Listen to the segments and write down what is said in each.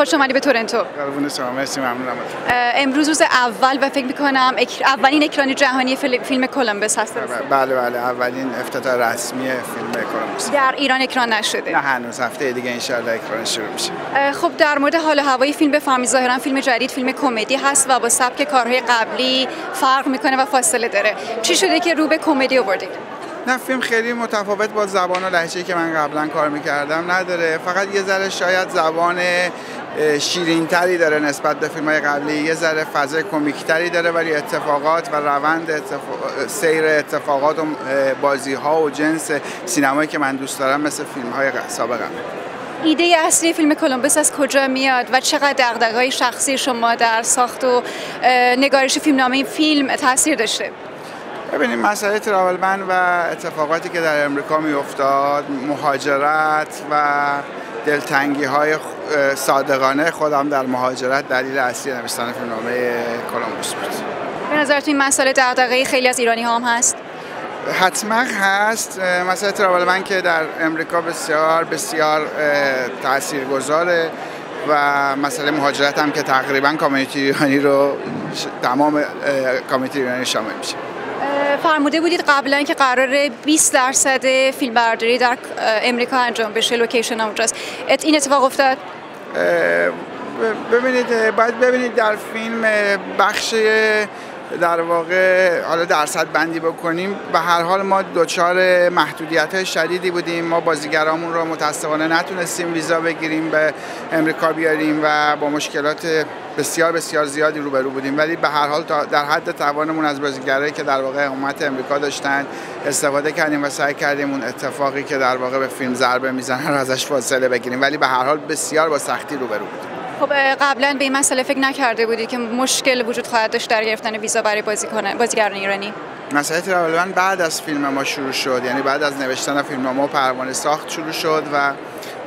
خوش اومدی به تورنتو. قربون شما مرسی ممنونم. امروز روز اول و فکر می‌کنم اولین اکران جهانی فیلم کلمبس هست بله بله اولین افتتاح رسمی فیلم کلمبس در ایران اکران نشده. نه هنوز هفته دیگه ان اکران شروع میشه. خب در مورد حال هوای فیلم بفهمی ظاهرا فیلم جدید فیلم کمدی هست و با سبک کارهای قبلی فرق می‌کنه و فاصله داره. چی شده که رو به کمدی آوردید؟ نه فیلم خیلی متفاوت با زبان و لحجه که من قبلا کار می‌کردم نداره. فقط یه ذره شاید زبان شیرین تری داره نسبت به فیلم های قبلی. یه ذره فضای کمیک تری داره ولی اتفاقات و روند اتفاق... سیر اتفاقات و بازی ها و جنس سینمایی که من دوست دارم مثل فیلم های سابقه. ایده اصلی فیلم کلمبس از کجا میاد و چقدر دغدغه‌های شخصی شما در ساخت و نگارش فیلمنامه فیلم تاثیر داشته؟ ببینیم مسئله تراول بن و اتفاقاتی که در امریکا می افتاد مهاجرت و دلتنگی های صادقانه خودم در مهاجرت دلیل اصلی نوشتن فیلمنامه کلمبوس بود. به نظرتون این مسئله دغدغه خیلی از ایرانی ها هم هست؟ حتما هست. مسئله تراول من که در امریکا بسیار بسیار تاثیرگذاره و مسئله مهاجرت هم که تقریبا کامیونیتی ایرانی رو تمام کامیونیتی ایرانی شامل میشه. فرموده بودید قبلا که قرار 20 درصد فیلم برداری در امریکا انجام بشه لوکیشن اونجاست این اتفاق افتاد؟ ببینید باید ببینید در فیلم بخش در واقع حالا درصد بندی بکنیم به هر حال ما دچار محدودیت شدیدی بودیم. ما بازیگرامون رو متاسفانه نتونستیم ویزا بگیریم به امریکا بیاریم و با مشکلات بسیار بسیار زیادی روبرو بودیم. ولی به هر حال در حد توانمون از بازیگرایی که در واقع اقامت امریکا داشتن استفاده کردیم و سعی کردیم اون اتفاقی که در واقع به فیلم ضربه می‌زنه رو ازش فاصله بگیریم. ولی به هر حال بسیار با سختی روبرو بودیم. خب قبلا به این مسئله فکر نکرده بودی که مشکل وجود خواهد داشت در گرفتن ویزا برای بازیکن بازیگران ایرانی؟ مسئله تراول بعد از فیلم ما شروع شد یعنی بعد از نوشتن فیلم ما پروانه ساخت شروع شد و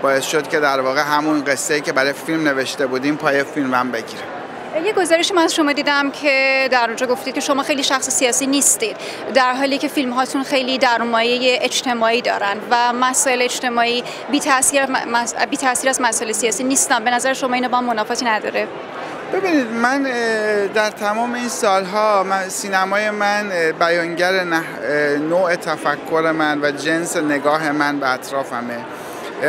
باعث شد که در واقع همون قصه که برای فیلم نوشته بودیم پای فیلم هم بگیره یه گزارشی من از شما دیدم که در اونجا گفتید که شما خیلی شخص سیاسی نیستید. در حالی که فیلم هاتون خیلی درمایه اجتماعی دارن و مسائل اجتماعی بی تاثیر, بی تاثیر از مسائل سیاسی نیستن. به نظر شما اینو با منافاتی نداره؟ ببینید من در تمام این سالها من سینمای من بیانگر نوع تفکر من و جنس نگاه من به اطرافمه.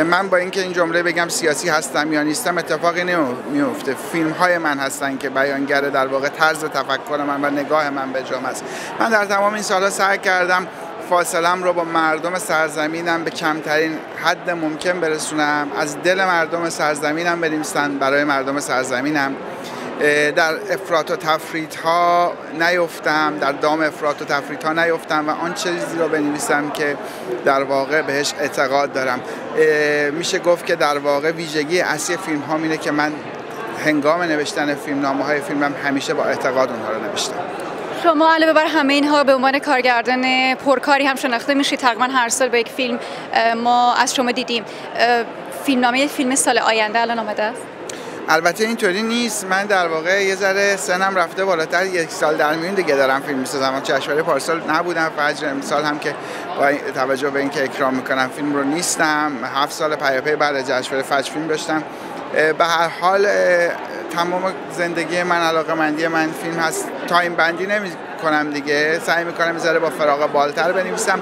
من با اینکه این جمله بگم سیاسی هستم یا نیستم اتفاقی نمیفته فیلم های من هستن که بیانگر در واقع طرز تفکر من و نگاه من به جامعه است. من در تمام این سالها سعی کردم فاصلم رو با مردم سرزمینم به کمترین حد ممکن برسونم. از دل مردم سرزمینم بنویسم برای مردم سرزمینم. در افراط و تفریط ها نیفتم در دام افراط و تفریط ها نیفتم و آن چیزی رو بنویسم که در واقع بهش اعتقاد دارم. میشه گفت که در واقع ویژگی اصلی فیلم ها اینه که من هنگام نوشتن فیلم نامه های فیلمم همیشه با اعتقاد اونها رو نوشتم. شما علاوه بر همه اینها به عنوان کارگردان پرکاری هم شناخته میشید. تقریبا هر سال به یک فیلم ما از شما دیدیم. فیلمنامه فیلم سال آینده الان آمده است؟ البته اینطوری نیست. من در واقع یه ذره سنم رفته بالاتر. یک سال در میون دیگه دارم فیلم می‌سازم. جشنواره پارسال نبودم. فجر امسال هم که با توجه به اینکه اکرام می‌کنم فیلم رو نیستم. هفت سال پیاپی بعد جشنواره فجر فیلم داشتم. به هر حال تمام زندگی من علاقه مندی من فیلم هست. تایم بندی نمی کنم دیگه. سعی می‌کنم ذره با فراغ بالتر بنویسم.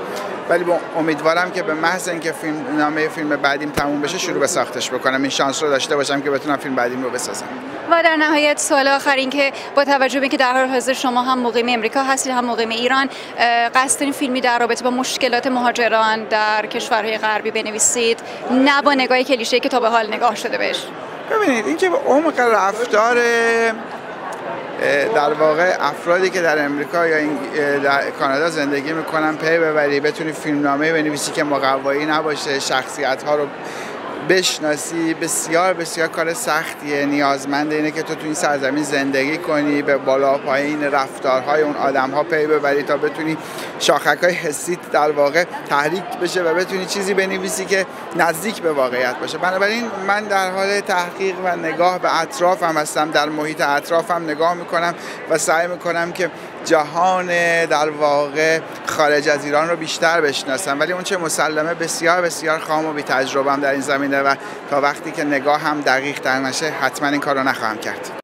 ولی با امیدوارم که به محض اینکه فیلم نامه فیلم بعدیم تموم بشه شروع به ساختش بکنم. این شانس رو داشته باشم که بتونم فیلم بعدیم رو بسازم. و در نهایت سوال آخر این که با توجه به اینکه در حال حاضر شما هم مقیم امریکا هستید هم مقیم ایران قصد این فیلمی در رابطه با مشکلات مهاجران در کشورهای غربی بنویسید؟ نه با نگاه کلیشه که تا به حال نگاه شده بهش. ببینید اینکه به عمق رفتار در واقع افرادی که در امریکا یا در کانادا زندگی می‌کنن پی ببری بتونی فیلمنامه بنویسی که مقوایی نباشه شخصیت ها رو بشناسی بسیار بسیار کار سختیه. نیازمند اینه که تو تو این سرزمین زندگی کنی به بالا پایین رفتارهای اون آدم ها پی ببری تا بتونی شاخک های حسیت در واقع تحریک بشه و بتونی چیزی بنویسی که نزدیک به واقعیت باشه. بنابراین من در حال تحقیق و نگاه به اطرافم هستم در محیط اطرافم نگاه می‌کنم و سعی می‌کنم که جهان در واقع خارج از ایران رو بیشتر بشناسم ولی اون چه مسلمه بسیار بسیار خام و بی تجربه در این زمینه و تا وقتی که نگاه هم دقیق در نشه حتما این کار رو نخواهم کرد.